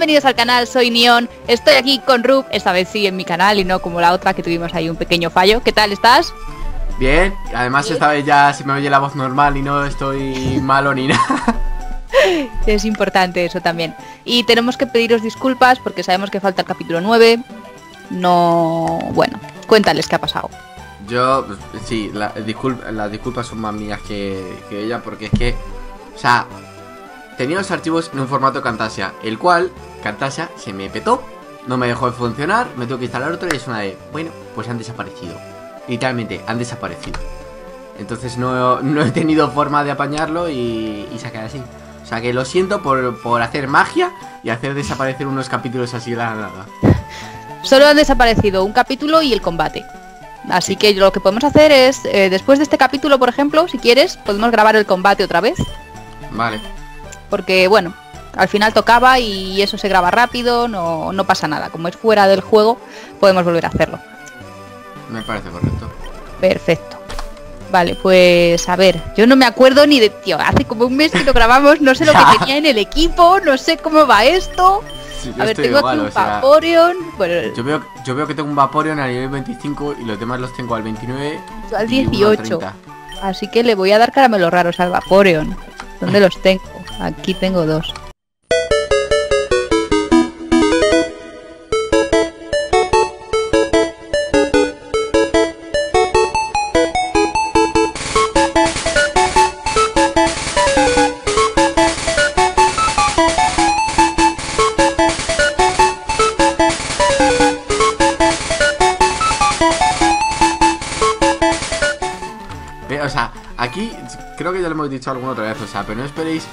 bienvenidos al canal, soy Neon, estoy aquí con Rub, esta vez sí en mi canal y no como la otra que tuvimos ahí un pequeño fallo. ¿Qué tal estás? Bien, además esta vez ya se me oye la voz normal y no estoy malo ni nada. Es importante eso también. Y tenemos que pediros disculpas porque sabemos que falta el capítulo 9. No... Bueno, cuéntales qué ha pasado. Yo, sí, la- las disculpas son más mías que, que ella porque es que, o sea, tenía los archivos en un formato Camtasia, el cual Camtasia se me petó, no me dejó de funcionar, me tengo que instalar otro y es una de, bueno, pues han desaparecido. Literalmente, han desaparecido. Entonces no, no he tenido forma de apañarlo y, y quedado así. O sea que lo siento por, por hacer magia y hacer desaparecer unos capítulos así de la nada. Solo han desaparecido un capítulo y el combate. Así que lo que podemos hacer es, eh, después de este capítulo, por ejemplo, si quieres, podemos grabar el combate otra vez. Vale. Porque, bueno, al final tocaba y eso se graba rápido, no, no pasa nada. Como es fuera del juego, podemos volver a hacerlo. Me parece correcto. Perfecto. Vale, pues a ver, yo no me acuerdo ni de... Tío, hace como un mes que lo grabamos, no sé lo que tenía en el equipo, no sé cómo va esto. Sí, A ver, tengo igual, aquí un o sea, Vaporeon, bueno, Yo veo, yo veo que tengo un Vaporeon a nivel 25 y los demás los tengo al 29 yo al y uno 18. 30. Así que le voy a dar caramelos raros al Vaporeon. ¿Dónde los tengo? Aquí tengo dos. Sea, aquí creo que ya lo hemos dicho alguna otra vez, o sea, pero no esperéis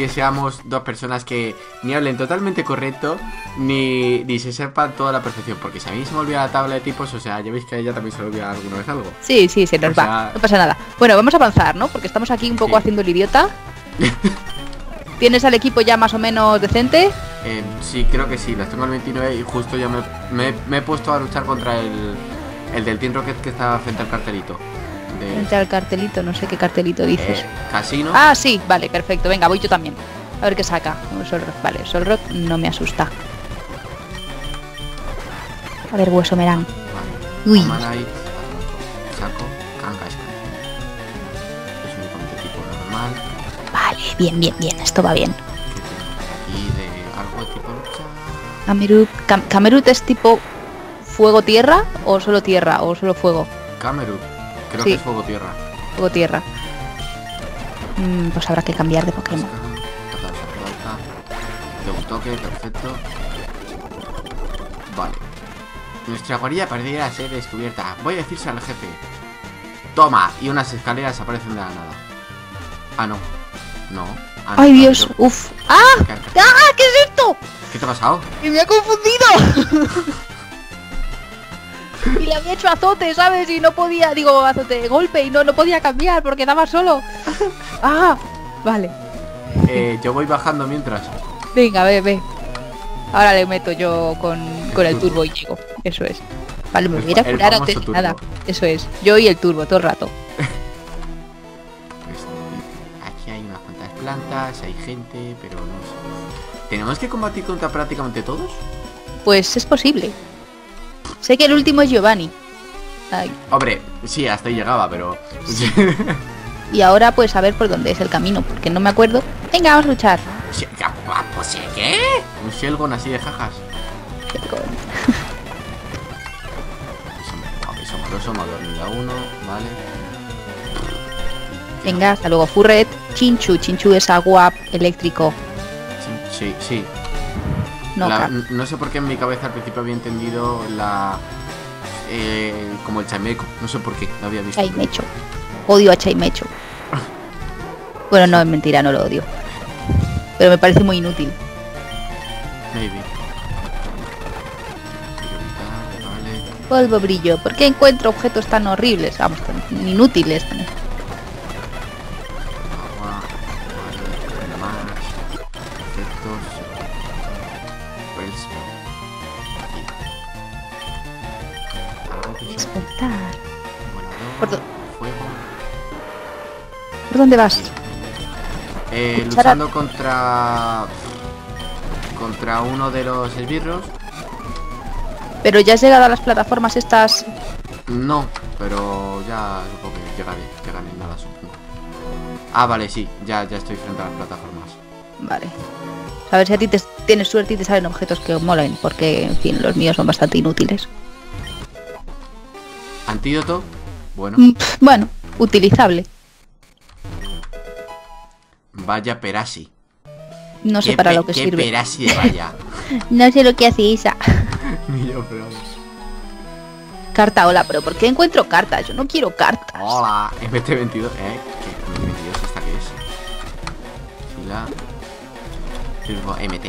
que seamos dos personas que ni hablen totalmente correcto ni, ni se sepan toda la perfección, porque si a mí se me olvida la tabla de tipos, o sea, ya veis que a ella también se le olvida alguna vez algo. Sí, sí, se nos O va. sea- No pasa nada. Bueno, vamos a avanzar, ¿no? Porque estamos aquí un poco Sí. haciendo el idiota. ¿Tienes al equipo ya más o menos decente? Eh, sí, creo que sí, las tengo al 29 y justo ya me, me- me he puesto a luchar contra el, el del Team Rocket que está frente al cartelito. Frente al cartelito, no sé qué cartelito dices. eh, casino. Ah, sí, vale, perfecto. Venga, voy yo también. A ver qué saca. Solrock. Vale, Solrock no me asusta. A ver, hueso merán. Vale. Uy. Amalite, saco. Es un únicamente tipo normal. Vale, bien, bien, bien. Esto va bien. ¿Qué tenemos aquí de algo de tipo lucha? Camerut. Cam- Camerut es tipo fuego-tierra o solo tierra o solo fuego. Camerut. Creo Sí. que es fuego tierra. Fuego-tierra. Mm, pues habrá que cambiar de Pokémon. Alta. De un toque, perfecto. Vale. Nuestra guarida pareciera ser descubierta. Voy a decirse al jefe. Toma. Y unas escaleras aparecen de la nada. Ah, no. No. Ah, no, ¡Ay, no, Dios! pero- ¡Uf! ¡Ah! ¿Qué, ¡Ah! ¿Qué es esto? qué te ha pasado? ¡Que me ha confundido! y le había hecho azote, ¿sabes? Y no podía, digo, azote, golpe, y no, no podía cambiar porque estaba solo. ¡Ah! Vale. Eh, yo voy bajando mientras. Venga, ve, ve. Ahora le meto yo con, con el turbo y llego. Eso es. Vale, me voy a curar antes nada. Eso es. Yo y el turbo todo el rato. Pues, aquí hay unas cuantas plantas, hay gente, pero no sé. ¿Tenemos que combatir contra prácticamente todos? Pues es posible. Sé que el último es Giovanni. Ay, Hombre, sí, hasta ahí llegaba, pero... Y ahora pues a ver por dónde es el camino, porque no me acuerdo. Venga, vamos a luchar. Sí, qué. Un Shelgon así de jajas. Me ha dormido a uno, vale. Venga, hasta luego Furret. Chinchu, Chinchu es agua eléctrico. Sí, sí. No, La- no sé por qué en mi cabeza al principio había entendido la... eh, como el Chaimeco, no sé por qué, lo había visto. Chaimecho. Odio a Chaimecho. Bueno, no, es mentira, no lo odio. Pero me parece muy inútil. Maybe. Vale. Polvo brillo. ¿Por qué encuentro objetos tan horribles? Vamos, tan inútiles. Agua. Dónde vas? Eh, luchando contra. Contra uno de los esbirros. Pero ya has llegado a las plataformas estas. No, pero ya supongo que llegaré, llegaré en nada, supongo. Ah, vale, sí, ya, ya estoy frente a las plataformas. Vale. A ver si a ti te tienes suerte y te salen objetos que molen, porque en fin, los míos son bastante inútiles. Antídoto, bueno, Mm, Bueno, utilizable. Vaya perasi. No sé para lo que qué sirve. perasi de vaya. No sé lo que hace esa. Ni yo, pero vamos. Carta, hola, pero ¿por qué encuentro cartas? Yo no quiero cartas. Hola, MT22, ¿eh? ¿Qué MT22 esta que es? Fila. Turbo MT,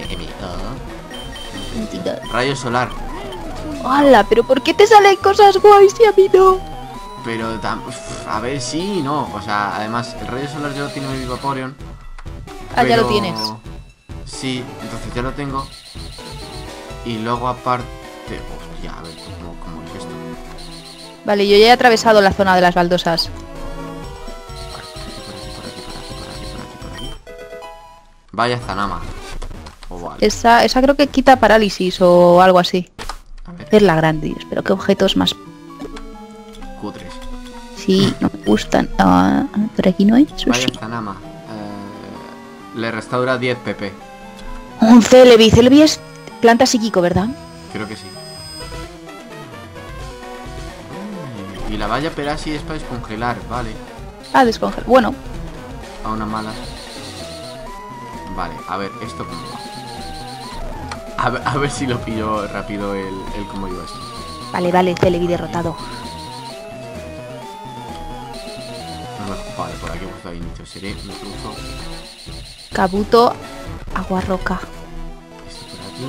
Rayo solar. Hola, pero ¿por qué te salen cosas guays y a mí no? Pero tam- uf, a ver, sí y no. O sea, además, el rayo solar ya lo tiene mi Vaporeon. Ah, ya lo pero- tienes. Sí, entonces ya lo tengo. Y luego aparte. Hostia, a ver, ¿cómo, cómo es esto? Vale, yo ya he atravesado la zona de las baldosas. Por aquí, por aquí, por aquí, por aquí, por aquí, por aquí, por aquí. Vaya Zanama. Oh, vale. Esa, esa creo que quita parálisis o algo así. A ver, Es la grande, pero qué objetos más... cutres. Sí, no me gustan. Ah, por aquí no hay. Eso Vaya. Zanama. Le restaura 10 PP. Un Celebi. Celebi es planta psíquico, ¿verdad? Creo que sí. Y la valla Perasi es para descongelar, vale. Ah, descongel. Bueno, A una mala. Vale, a ver, esto cómo va. A ver, a ver si lo pillo rápido el, el cómo iba esto. vale, vale, Celebi derrotado. No me- Vale, por aquí hemos dado inicio. Seré, cruzo. Kabuto, agua roca. Por aquí.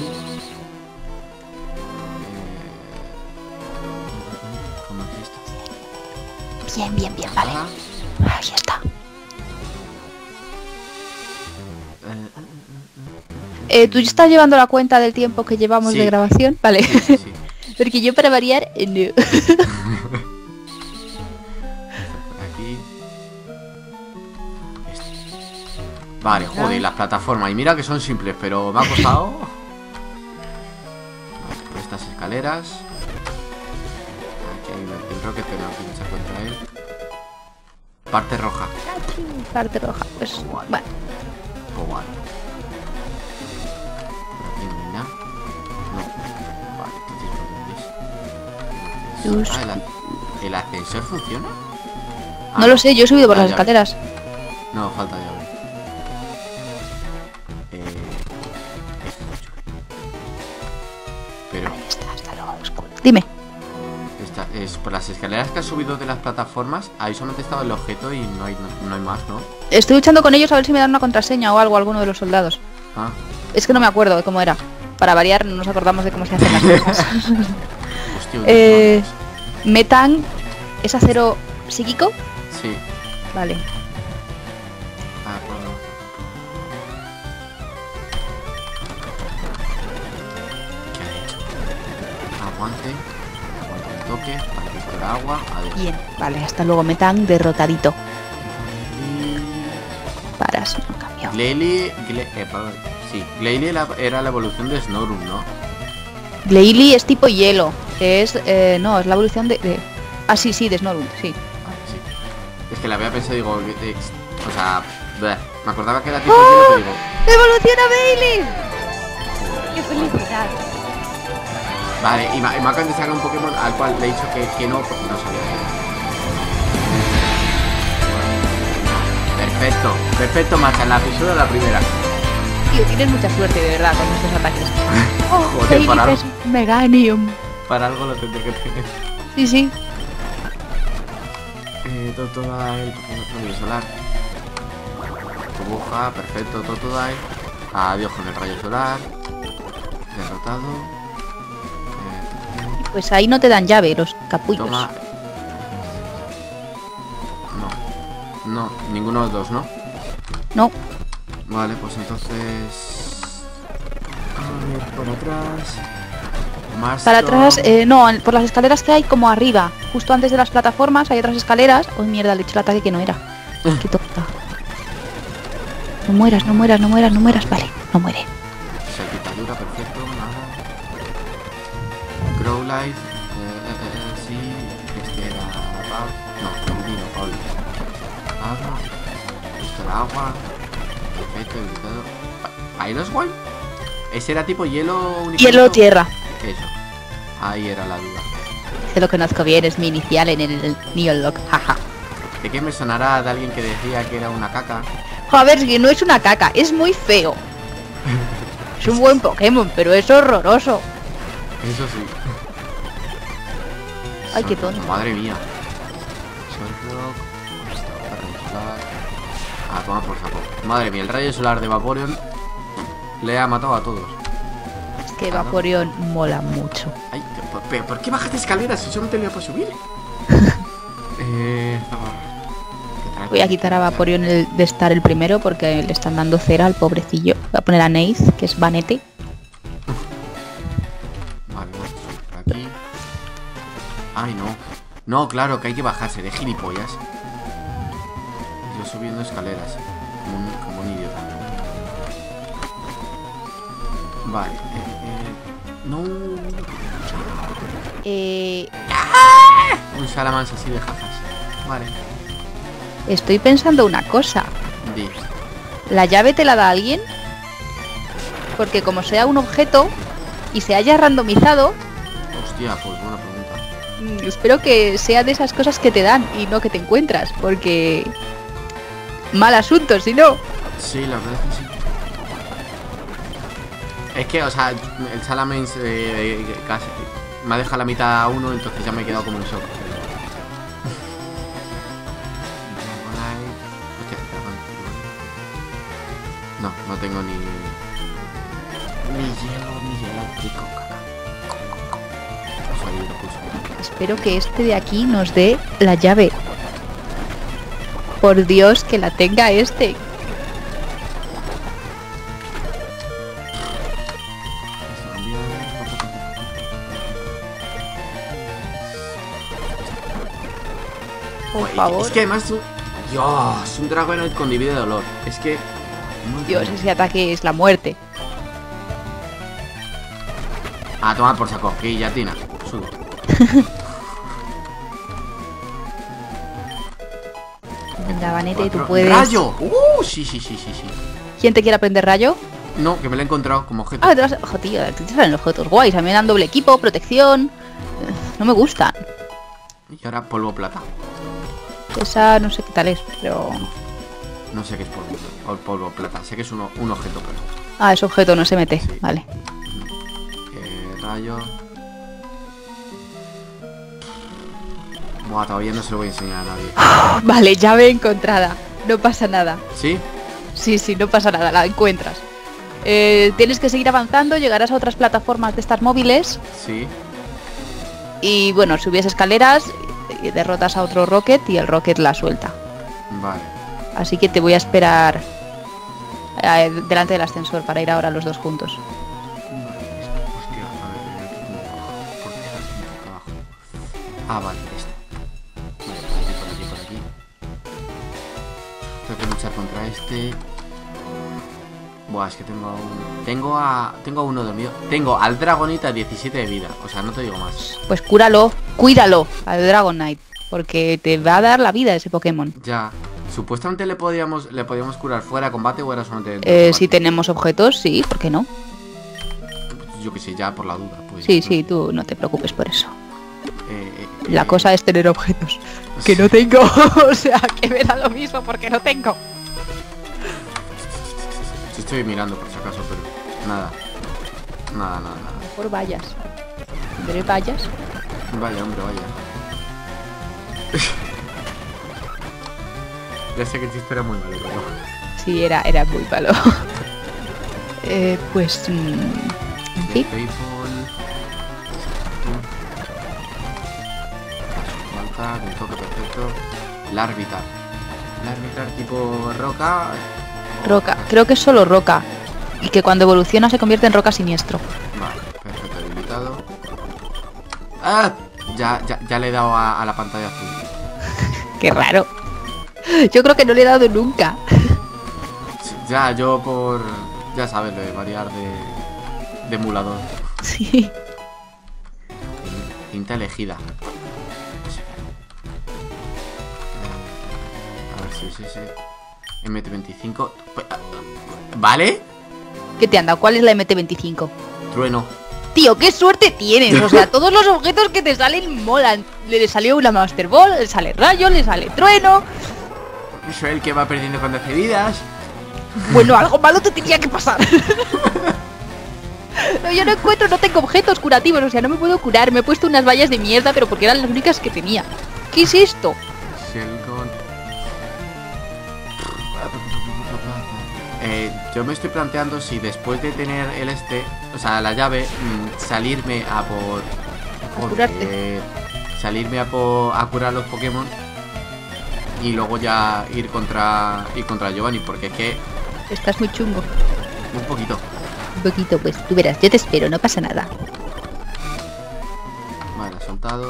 ¿Cómo es esto? Bien, bien, bien, vale. Ah, Ahí está. eh, ¿Tú estás llevando la cuenta del tiempo que llevamos Sí. de grabación? Vale. sí, sí, sí. Porque yo para variar, eh, no. Vale, joder, las plataformas. Y mira que son simples, pero me ha costado. Vale, por estas escaleras. Aquí hay un el Rocket, pero no luchar contra él. Parte roja. Parte roja. Pues, bueno. Pues vale. Por aquí no hay nada. No. Vale, entonces ¿por dónde es? Tus- Ah, el, a- ¿el ascensor funciona? Ah, No lo sé, yo he subido por Ah, las escaleras. No, falta llave. Por las escaleras que has subido de las plataformas, ahí solamente estaba el objeto y no hay, no, no hay más, ¿no? Estoy luchando con ellos a ver si me dan una contraseña o algo, alguno de los soldados. Ah, Es que no me acuerdo de cómo era. Para variar, no nos acordamos de cómo se hacen las cosas. hostia, Eh, Metan es acero psíquico. Sí. Vale. Para agua. Adiós. Bien. Vale, hasta luego. Metan derrotadito. Y... Paras, no cambió. Glalie... Gle- eh. Sí, Glalie la- era la evolución de Snorum, ¿no? Glalie es tipo hielo. Es. eh, no, es la evolución de. de- Ah, sí, sí, de Snorunt, sí. Ah, sí. Es que la había pensado, digo... eh, o sea... bleh, me acordaba que era tipo hielo, pero digo... ¡Evoluciona Bailey! ¡Qué felicidad! Vale, y me, me acaban de sacar un Pokémon al cual le he dicho que, que no, porque no sabía. Perfecto, perfecto, macha, en la episodio de la primera. Tío, tienes mucha suerte, de verdad, con estos ataques. Oh, Joder, para algo. Meganium. Para algo lo tendré que tener. Sí, sí. Eh, Totodile, rayo solar. Burbuja, perfecto, Totodile. Adiós con el rayo solar. Derrotado. Eh, Pues ahí no te dan llave los capullos. toma. No. No, ninguno de los dos, ¿no? No. Vale, pues entonces... A ver, por atrás... Más Para atrás, eh, no, por las escaleras que hay como arriba, justo antes de las plataformas hay otras escaleras. Oh mierda, le he hecho el ataque que no era. Qué tonta. No mueras, no mueras, no mueras, no mueras. Vale, no muere. Perfecto, Growlite, eh, eh, eh, sí, este era Pab, no, vino, Paul. Agua, esto era agua, perfecto, ¿Piloswine? Ese era tipo hielo unicornio. Hielo tierra. Eso, ahí era la duda. Se lo conozco bien, es mi inicial en el Neolock. Jaja. ¿De qué me sonará de alguien que decía que era una caca? Joder, es que no es una caca, es muy feo. Es un buen Pokémon, pero es horroroso. Eso sí. Ay, qué tonto. Madre mía. Ah, toma por saco. Madre mía, el rayo solar de Vaporeon le ha matado a todos. Es que Vaporeon mola mucho. Ay, ¿por, pero ¿por qué bajaste escaleras si solamente le voy a subir? eh. ah, Voy a quitar a Vaporeon el- de estar el primero porque le están dando cera al pobrecillo. Voy a poner a Nace, que es Vanete. Ay, no. No, claro, que hay que bajarse de gilipollas. Yo subiendo escaleras. Como un, como un idiota. Vale. eh, eh, no. Eh, Un salamans así de jafas. Vale. estoy pensando una cosa. Di. ¿La llave te la da alguien? Porque como sea un objeto y se haya randomizado, Hostia, pues espero que sea de esas cosas que te dan y no que te encuentras. Porque... Mal asunto, si no. Sí, la verdad es que sí. Es que, o sea, el Salamence eh, casi me ha dejado la mitad a uno, entonces ya me he quedado como un shock. No, no tengo ni. Ni hielo, ni hielo. Rico, caca. Espero que este de aquí nos dé la llave. Por Dios, que la tenga este. Por favor. Es que además un... Dios, un Dragonite con divide de dolor. Es que... Dios, ese ataque es la muerte. Ah, toma por saco. Guillotina. Sudo. Venga, Vanete, tú puedes. ¡Rayo! ¡Uh! Sí, sí, sí, sí, sí. ¿Quién te quiere aprender rayo? No, que me lo he encontrado como objeto. Ah, te vas... Ojo, tío, te salen los objetos guays. A mí me dan doble equipo, protección. No me gustan. Y ahora polvo plata. Esa no sé qué tal es, pero... No sé qué es polvo, polvo plata. Sé que es uno- un objeto, pero... Ah, ese objeto no se mete. Sí. Vale. Eh, rayo... Buah, todavía no se lo voy a enseñar a nadie. Vale, llave encontrada. No pasa nada. ¿Sí? Sí, sí, no pasa nada, la encuentras. Eh, tienes que seguir avanzando, llegarás a otras plataformas de estas móviles Sí. y bueno, subes escaleras, y derrotas a otro Rocket y el Rocket la suelta. Vale. Así que te voy a esperar eh, delante del ascensor para ir ahora los dos juntos. Hostia, a este. Buah, es que tengo a un... Tengo a... Tengo a uno dormido. Tengo al Dragonita 17 de vida. O sea, no te digo más. Pues cúralo, cuídalo al Dragonite, porque te va a dar la vida ese Pokémon. Ya. Supuestamente le podíamos, le podíamos curar fuera de combate o era solamente Eh, de si tenemos objetos, sí, ¿por qué no? Yo que sé, ya por la duda. Pues, Sí, no sí, tú no te preocupes por eso. Eh, eh, La eh, cosa es tener objetos. Que no tengo, o sea, que me da lo mismo porque no tengo. Sí estoy mirando por si acaso, pero nada. Nada, nada, nada. Por vallas. ¿Tendré vallas? Vaya, hombre, vaya. ya sé que el chiste era muy malo, pero... Sí, era, era muy malo. eh, pues... mm, fin. Paypal... Falta, un toque perfecto. Larvitar. Larvitar tipo roca. Roca. Creo que es solo roca. Y que cuando evoluciona se convierte en roca siniestro. Vale, perfecto, habilitado. ¡Ah! Ya, ya, ya le he dado a, a la pantalla azul. Qué raro. Yo creo que no le he dado nunca. Sí, Ya, yo por... Ya sabes, de variar de... de emulador. Sí. Cinta elegida. A ver si es ese. MT25. ¿Vale? ¿Qué te han dado? ¿Cuál es la MT25? Trueno. Tío, qué suerte tienes. O sea, todos los objetos que te salen molan. Le salió una Master Ball, le sale rayo, le sale trueno. Soy el que va perdiendo cuando hace vidas. Bueno, algo malo te tenía que pasar. No, yo no encuentro, no tengo objetos curativos, o sea, no me puedo curar. Me he puesto unas vallas de mierda, pero porque eran las únicas que tenía. ¿Qué es esto? Eh, yo me estoy planteando si después de tener el este, o sea, la llave, mm, salirme a por... Joder, salirme a, por, a curar los Pokémon y luego ya ir contra ir contra Giovanni, porque es que Estás muy chungo. un poquito. Un poquito, pues tú verás, yo te espero, no pasa nada.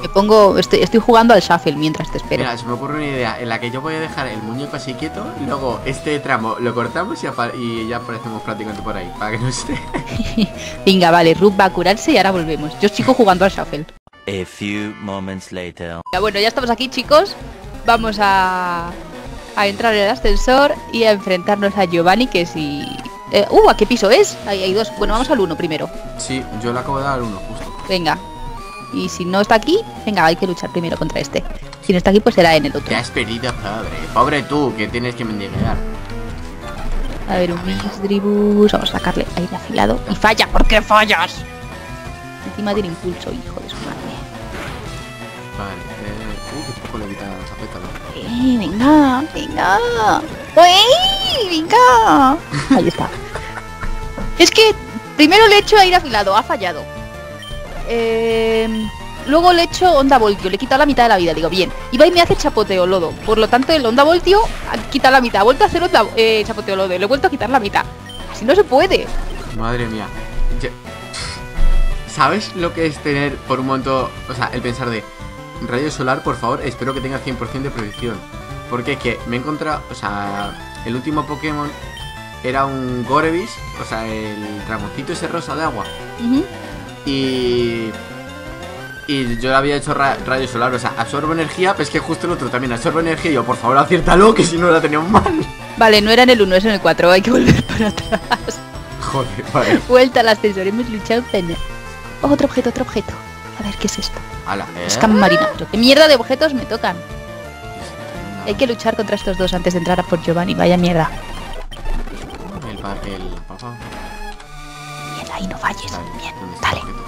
Me pongo, estoy, estoy jugando al shuffle mientras te espero. Mira, se me ocurre una idea en la que yo voy a dejar el muñeco así quieto, y luego este tramo lo cortamos y, ya aparecemos prácticamente por ahí, para que no esté. Venga, vale, Ruth va a curarse y ahora volvemos. Yo sigo jugando al shuffle. A few moments later. Ya, bueno, ya estamos aquí, chicos. Vamos a, a entrar en el ascensor y a enfrentarnos a Giovanni, que si... Eh, uh, ¿a qué piso es? Ahí hay dos. Bueno, vamos al uno primero. Sí, yo le acabo de dar uno, justo. Venga. Y si no está aquí, venga, hay que luchar primero contra este. Si no está aquí, pues será en el otro. Te has perdido, pobre. Pobre tú, que tienes que mendigar. A ver, un Misdribus. Vamos a sacarle aire afilado. Y falla, ¿por qué fallas? Encima del impulso, hijo de su madre. Vale, eh... Uh, poco le quita. Eh, venga, venga. ¡Uy! ¡Venga! Ahí está. Es que primero le he hecho aire afilado, ha fallado. Eh, luego le he hecho onda voltio, le he quitado la mitad de la vida, digo, bien. Y va y me hace chapoteo lodo. Por lo tanto, el onda voltio ha quitado la mitad. Ha vuelto a hacer onda, eh, chapoteo lodo. Le he vuelto a quitar la mitad. Así no se puede. Madre mía. Yo- ¿Sabes lo que es tener por un momento, o sea, el pensar de rayo solar, por favor, espero que tenga 100% de predicción? Porque es que me he encontrado, o sea, el último Pokémon era un Gorevis, o sea, el ramoncito ese rosa de agua. Ujú. Y. Y yo había hecho ra- rayo solar, o sea, absorbo energía, pero es que justo el otro también absorbe energía. Y yo, por favor, aciértalo, que si no la teníamos mal. Vale, no era en el 1, es en el 4. Hay que volver para atrás. Joder, vale. Vuelta al ascensor. Hemos luchado en... Otro objeto, otro objeto. A ver, ¿qué es esto? Ala, ¿eh? Scam marina. ¿Pero ¿Qué mierda de objetos me tocan? Hay que luchar contra estos dos antes de entrar a por Giovanni. Vaya mierda. El, el papá. Ahí no falles. Vale, Bien, ¿dónde está el dale. objeto?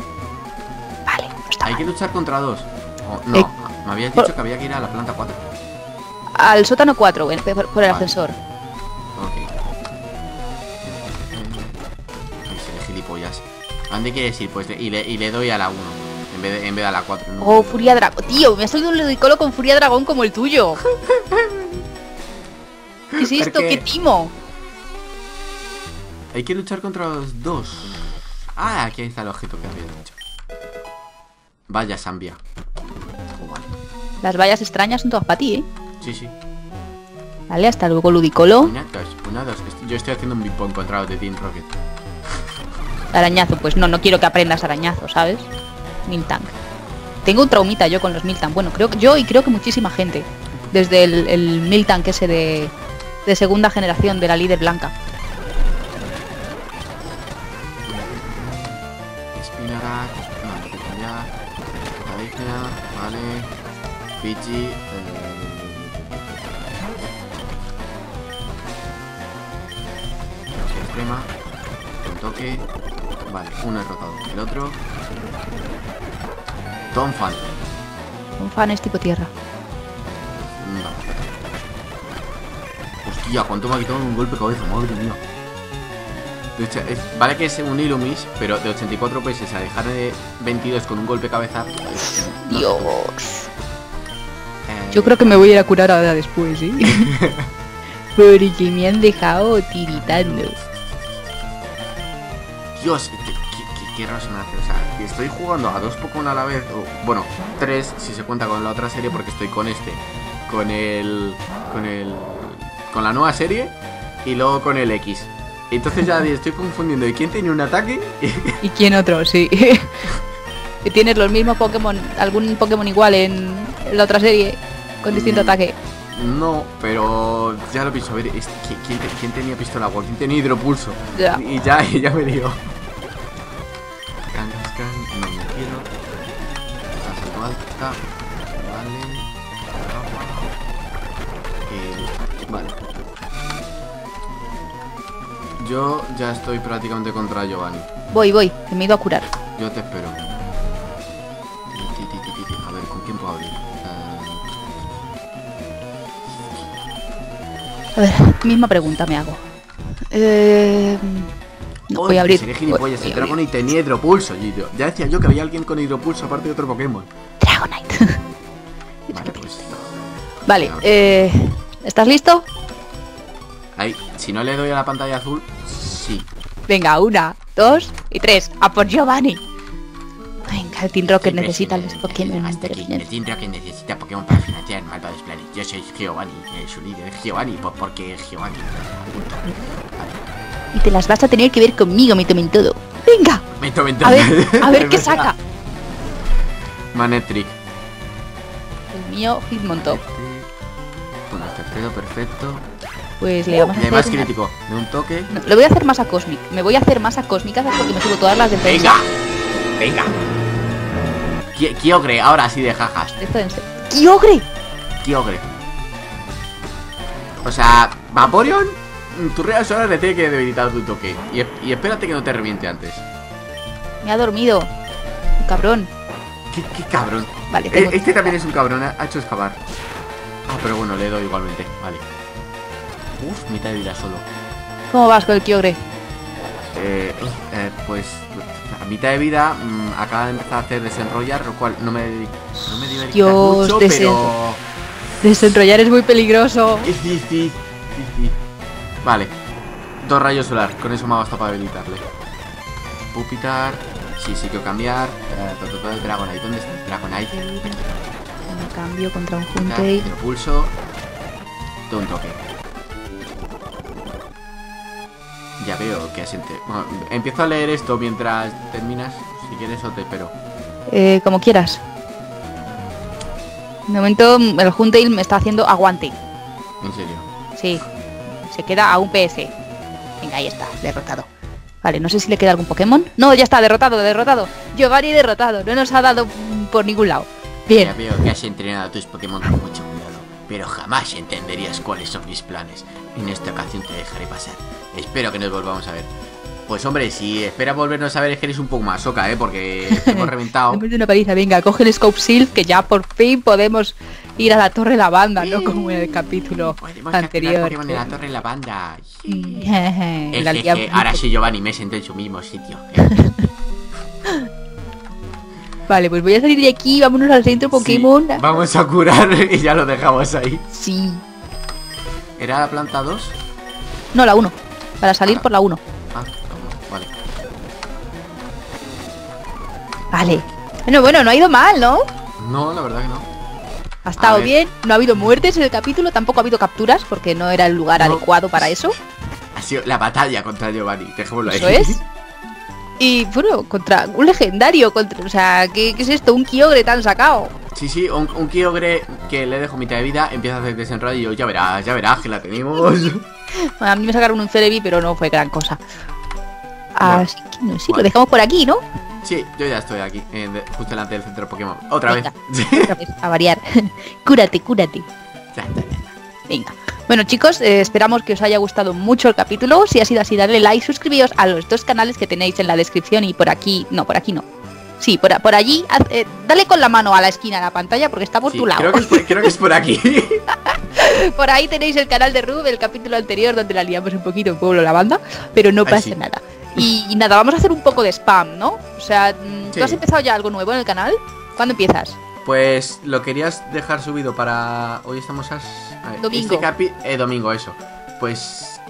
Vale, no está Hay mal. que luchar contra dos. O- no, Eh, me habías por- dicho que había que ir a la planta 4. Al sótano 4, ven, por, por el Vale. ascensor. Ok. Ay, seré gilipollas. ¿A dónde quieres ir? Pues y, le, y le doy a la 1 en vez de, en vez de a la 4. ¿no? Oh, Furia Dragón. Tío, me ha salido un ludicolo con Furia Dragón como el tuyo. ¿Qué es esto? Porque- ¿Qué timo? Hay que luchar contra los dos. Ah, aquí está el objeto que había dicho. Vaya, Zambia. Oh, vale. Las vallas extrañas son todas para ti, ¿eh? Sí, sí. Vale, hasta luego, ludicolo. Una, dos, una, dos. Yo estoy haciendo un bipo encontrado de Team Rocket. Arañazo, pues no, no quiero que aprendas arañazo, ¿sabes? Miltank. Tengo un traumita yo con los Miltank. Bueno, creo que yo y creo que muchísima gente. Desde el, el Miltank ese de, de segunda generación de la líder blanca. No, no tengo ya. Cadígena, vale. Pidgey, eh... extrema, un toque. Vale, uno es rotado. El otro. Tom Fan. Un fan es tipo tierra. Vale. Hostia, cuánto me ha quitado un golpe de cabeza, madre mía. De hecho, es- vale que es un Illumis, pero de 84 pesos a dejar de 22 con un golpe de cabeza. no. Dios. Eh, Yo creo que me voy a ir a curar ahora después, ¿eh? Porque me han dejado tiritando. Dios, qué, qué- qué- qué raro se me hace. O sea, que estoy jugando a dos Pokémon a la vez. o, bueno, tres si se cuenta con la otra serie, porque estoy con este, con el. con el. con la nueva serie y luego con el X. Entonces ya estoy confundiendo. ¿Y quién tenía un ataque? ¿Y quién otro? Sí. tienes los mismos Pokémon, algún Pokémon igual en la otra serie, con distinto Mm. ataque. No, pero ya lo pienso. A ver, ¿quién, quién te- quién tenía pistola agua? ¿Quién tenía hidropulso? Ya. Y ya, y ya me dio. Kangaskhan, no me quiero. Alta. Yo ya estoy prácticamente contra Giovanni. Voy, voy, que me he ido a curar. Yo te espero. A ver, ¿con quién puedo abrir? Eh, A ver, misma pregunta me hago. Eh, no, voy a abrir. Seré gilipollas, voy el. Dragonite tenía hidropulso. yo- Ya decía yo que había alguien con hidropulso aparte de otro Pokémon. Dragonite. Vale, pues. vale, eh, ¿estás listo? Ahí, si no le doy a la pantalla azul, sí. Venga, una, dos y tres. A por Giovanni. Venga, el Team Rocket necesita los Pokémon. Hasta aquí. El. Tindra que necesita Pokémon para financiar malvados planes. Yo soy Giovanni, eh, su líder. Giovanni, por- porque Giovanni. Vale. Y te las vas a tener que ver conmigo, mi todo. Venga, Me tomen a ver, a ver qué saca. Manetric. El mío, Hitmontop. Bueno, tercero, perfecto. Pues le vamos a hacer. una- crítico. De un toque. No, le voy a hacer masa Cosmic. Me voy a hacer masa cósmica ¿sabes? porque me subo todas las defensas. ¡Venga! ¡Venga! Kyogre, ahora sí de jajas. Esto en serio. ¡Kyogre! Kyogre. O sea, Vaporeon, mm, tu real ahora le tiene que debilitar tu toque. Y, es- y espérate que no te reviente antes. Me ha dormido. Cabrón. ¿Qué, qué cabrón? Vale, Eh, tengo- este también es un cabrón, ha ha hecho excavar. Ah, pero bueno, le doy igualmente. Vale. Uf, mitad de vida solo. ¿Cómo vas con el Kyogre? Eh, eh, pues a mitad de vida mm, acaba de empezar a hacer desenrollar, lo cual no me no me mucho, desen- pero Desenrollar es muy peligroso. Sí, sí. Vale. Dos rayos solar, con eso me ha bastado para debilitarle. Pupitar. Sí, sí, quiero cambiar. Eh, to, to, to, Dragonite, ¿dónde está el Dragonite? Me cambio contra un Huntail. pulso. De un toque. Ya veo que asiente. Bueno, empiezo a leer esto mientras terminas. Si quieres o te espero. Eh, como quieras. De momento el Huntail me está haciendo aguante. En serio. Sí. Se queda a un PS. Venga, ahí está, derrotado. Vale, no sé si le queda algún Pokémon. No, ya está, derrotado, derrotado. Giovanni derrotado. No nos ha dado por ningún lado. Ya Bien. veo que has entrenado a tus Pokémon con mucho cuidado, pero jamás entenderías cuáles son mis planes. En esta ocasión te dejaré pasar. Espero que nos volvamos a ver. Pues hombre, si esperas volvernos a ver es que eres un poco más soca, ¿eh? Porque hemos reventado. De una paliza. Venga, coge el Scope Shield que ya por fin podemos ir a la Torre Lavanda, no como en el capítulo Podemos anterior. Pokémon en la Torre Lavanda. Mm, jeje, la Ejeje, liamos ahora sí Giovanni me senté en su mismo sitio. Vale, pues voy a salir de aquí, vámonos al centro Pokémon. Sí, vamos a curar y ya lo dejamos ahí. Sí. ¿Era la planta 2? No, la 1. Para salir Ah. por la 1. Ah, uno, vale. Vale. Bueno, bueno, no ha ido mal, ¿no? No, la verdad que no. Ha estado bien, no ha habido muertes en el capítulo, tampoco ha habido capturas porque no era el lugar No. adecuado para eso. Ha sido la batalla contra Giovanni, dejémoslo ahí. Eso es. Y bueno, contra un legendario, contra, o sea, ¿qué, qué es esto? Un Kyogre tan sacado. Sí, sí, un, un Kyogre que le dejo mitad de vida, empieza a hacer desenrollo y yo, ya verás, ya verás que la tenemos. Bueno, a mí me sacaron un Celebi, pero no fue gran cosa. Así que no sé, lo dejamos por aquí, ¿no? Sí, yo ya estoy aquí, en de- justo delante del centro Pokémon. Otra Venga. vez. Otra vez, a variar. cúrate, cúrate. Ya, ya, ya. Venga. Bueno chicos, eh, esperamos que os haya gustado mucho el capítulo. Si ha sido así, darle like, suscribíos a los dos canales que tenéis en la descripción y por aquí, no, por aquí no. Sí, por, por allí, haz- eh, dale con la mano a la esquina de la pantalla porque está por Sí, tu lado. creo, que es por, creo que es por aquí. Por ahí tenéis el canal de Rub, el capítulo anterior donde la liamos un poquito en Pueblo Lavanda, pero no pasa sí. nada. Y, y nada, vamos a hacer un poco de spam, ¿no? O sea, mm, ¿tú Sí. has empezado ya algo nuevo en el canal? ¿Cuándo empiezas? Pues lo querías dejar subido para. Hoy estamos a. a ver, Domingo. Este capi... eh, domingo, eso. Pues.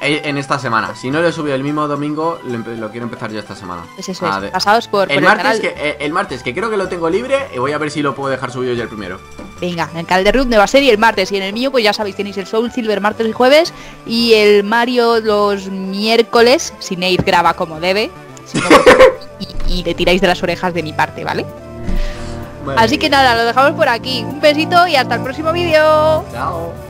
eh, en esta semana. Si no lo he subido el mismo domingo, lo, quiero empezar ya esta semana. Pues eso Ah, es, pasados por, por el, martes canal. que, eh, el martes, que creo que lo tengo libre, y voy a ver si lo puedo dejar subido ya el primero. Venga, en el canal de Ruth nueva serie el martes y en el mío pues ya sabéis tenéis el Soul Silver martes y jueves y el Mario los miércoles, si Nate graba como debe, si no, y, y le tiráis de las orejas de mi parte, ¿vale? Así que nada, lo dejamos por aquí. Un besito y hasta el próximo vídeo. Chao.